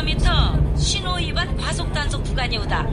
5km 신호 위반 과속 단속 구간이 오다.